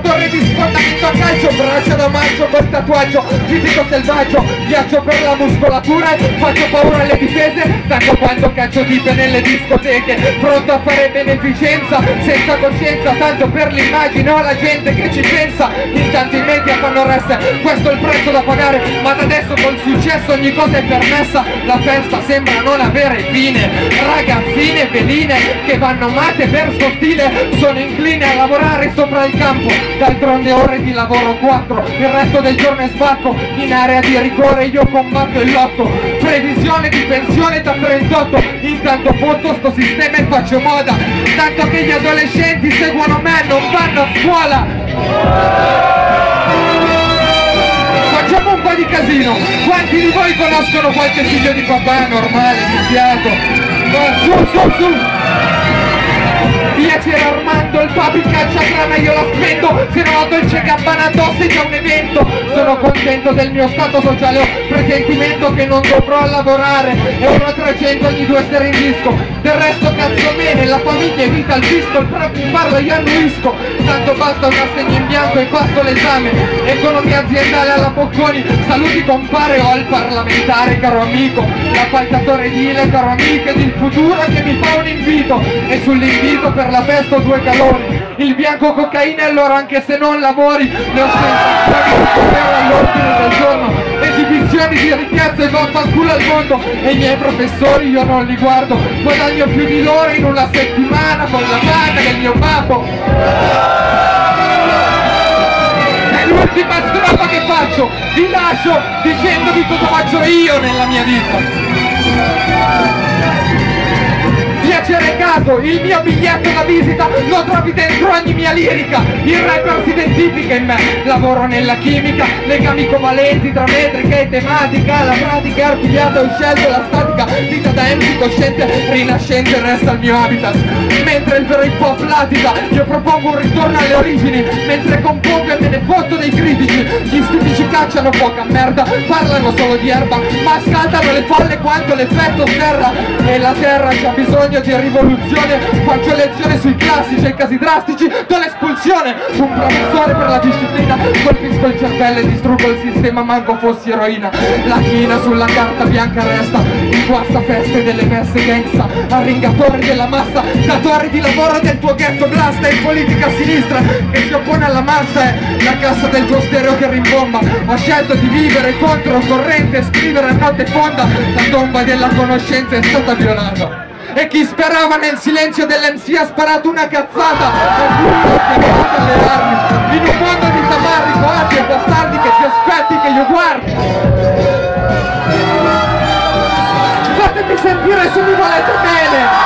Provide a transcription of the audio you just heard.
torre di sfondamento a calcio Braccia da maggio col tatuaggio Fisico selvaggio Viaggio per la muscolatura Faccio paura alle difese Tanto quando caccio tipe nelle discoteche Pronto a fare beneficenza Senza coscienza Tanto per l'immagine o la gente che ci pensa Intanto i media fanno resta Questo è il prezzo da pagare Ma da adesso col successo ogni cosa è permessa La festa sembra non avere fine Ragazzine veline che vanno mate per sto stile Sono incline a lavorare sopra il campo D'altronde ore di lavoro 4 Il resto del giorno è sbacco In area di rigore io combatto il lotto. Previsione di pensione da 38 Intanto foto sto sistema e faccio moda. Tanto che gli adolescenti seguono me Non vanno a scuola. Facciamo un po' di casino. Quanti di voi conoscono qualche figlio di papà normale? Va, Su, su, su! Piacere Armando, il papi cacciagrana io la spendo Se ho dolce gabbana addosso è già un evento. Sono contento del mio stato sociale. Ho presentimento che non dovrò lavorare. È uno a 300 ogni due essere in disco Del resto cazzo bene, la famiglia è vita al fisco Il proprio parlo io annuisco. Tanto basta un assegno in bianco e passo l'esame. Economia aziendale alla Bocconi. Saluti compare o al parlamentare caro amico. L'appaltatore edile caro amico Ed il futuro che mi fa un invito. E sull'invito per la festa ho due calori Il bianco cocaina e allora anche se non lavori Le ho sempre all'ordine del giorno Esibizioni di ripiazza e vaffanculo al mondo E i miei professori io non li guardo. Guadagno più di loro in una settimana Con la paga del mio babbo. È l'ultima strofa che faccio. Vi lascio dicendovi cosa faccio io nella mia vita caso, il mio biglietto da visita lo trovi dentro ogni mia lirica. Il rapper si identifica in me, lavoro nella chimica Legami covalenti tra metrica e tematica La pratica è archiviata, ho scelto la statica da MC cosciente, rinascente resta il mio habitat. Mentre il vero hip hop latica, io propongo un ritorno alle origini. Mentre compongo e me ne fotto dei critici Gli stupici cacciano poca merda, parlano solo di erba Ma scaldano le folle quanto l'effetto serra. E la terra c'ha bisogno di rivoluzione Faccio lezione sui classici e casi drastici Do l'espulsione Un professore per la disciplina Colpisco il cervello e distruggo il sistema Manco fossi eroina. La china sulla carta bianca resta In questa feste delle messe gangsta Arringatore della massa Datore di lavoro del tuo ghetto blasta In politica sinistra che si oppone alla massa È la cassa del tuo stereo che rimbomba Ho scelto di vivere contro corrente Scrivere a notte fonda La tomba della conoscenza è stata violata. E chi sperava nel silenzio dell'MC ha sparato una cazzata e ha chiamato alle armi in un mondo di tamarri, coati e bastardi che ti aspetti che io guardi sentire se mi volete bene